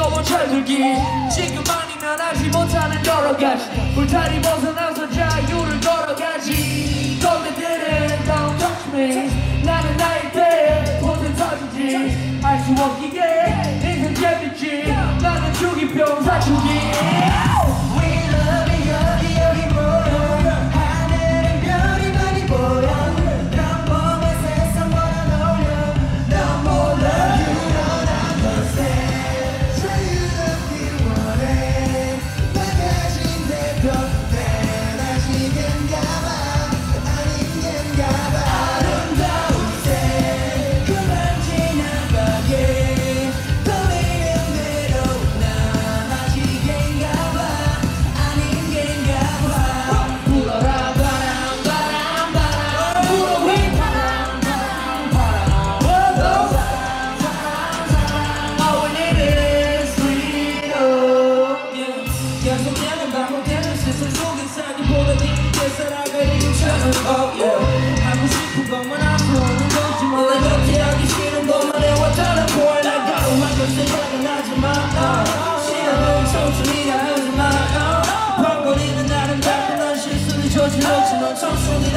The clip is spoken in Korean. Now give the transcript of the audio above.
떠들기. 지금 아니면 하지 못하는 여러 가지. 울타리 벗어나서 자유를 걸어가지. don't touch me 나는 나일 때 포텐 터지지 알 수 없기에 인생 재밌지. 나는 주기병 사춘기 생각은 하지마. 나는 자꾸 난 실수를 저질렀지 넌 안아줘